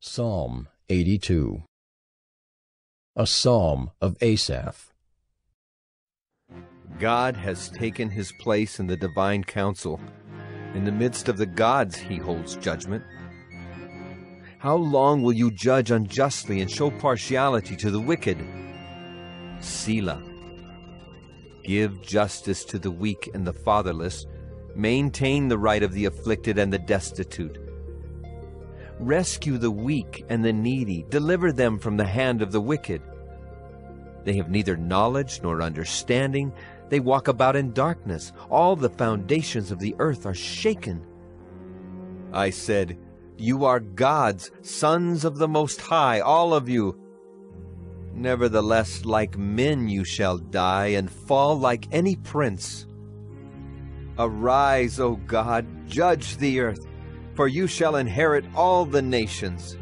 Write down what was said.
Psalm 82 A Psalm of Asaph God has taken his place in the divine council. In the midst of the gods he holds judgment. How long will you judge unjustly and show partiality to the wicked? Selah. Give justice to the weak and the fatherless. Maintain the right of the afflicted and the destitute Rescue the weak and the needy, deliver them from the hand of the wicked. They have neither knowledge nor understanding. They walk about in darkness. All the foundations of the earth are shaken. I said, You are gods, sons of the Most High, all of you. Nevertheless, like men you shall die and fall like any prince. Arise, O God, judge the earth for you shall inherit all the nations.